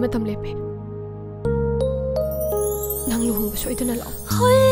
ꯃꯇꯝ ꯂꯦꯞꯄꯦ ꯅꯪ ꯂꯨꯍꯣꯡꯕ ꯁꯣꯏꯗꯅ ꯂꯥꯛꯑꯣ